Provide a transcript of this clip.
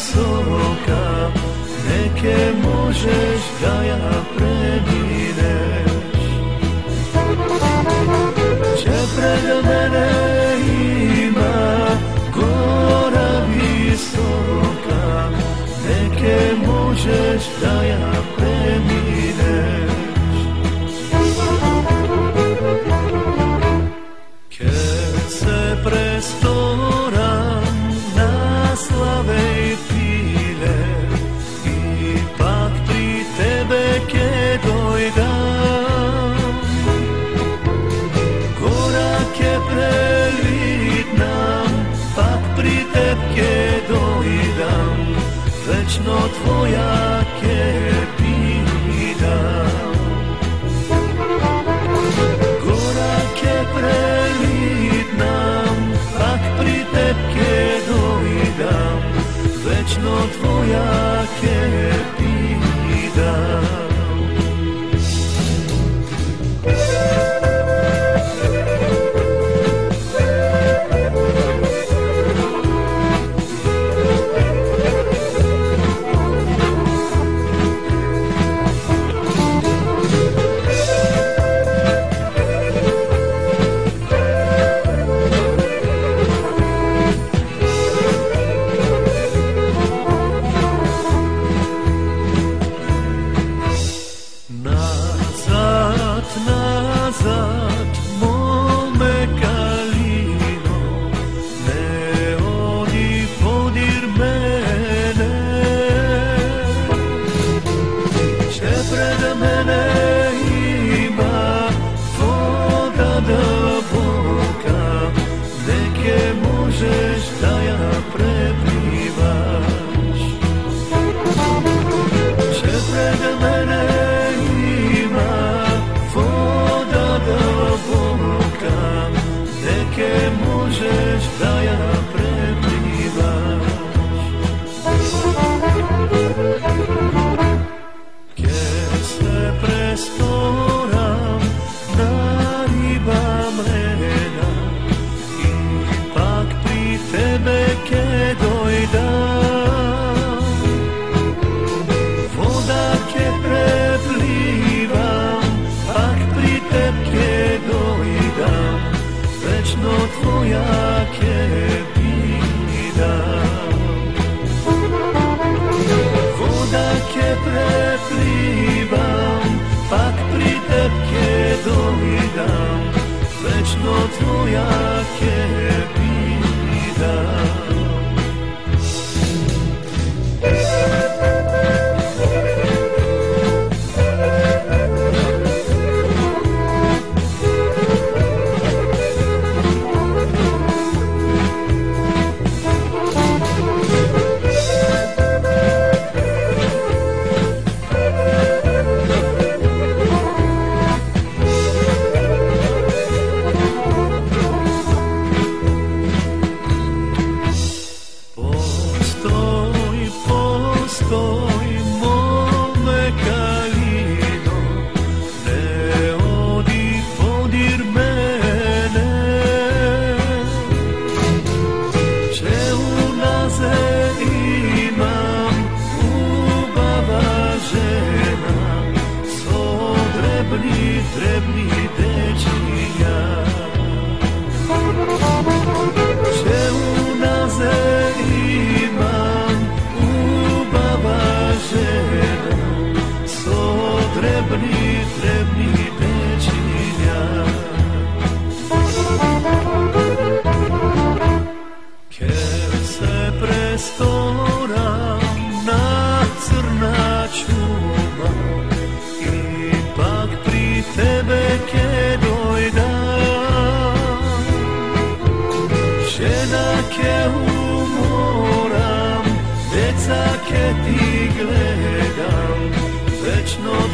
visoka Neke možeš da ja premineš Če pred mene ima gora visoka Neke možeš da ja no twoja. No tvoja kepida. Pida Voda ke preplivam, pak pri tebke dovidam Večno tvoja kepida. potrebni ideje No.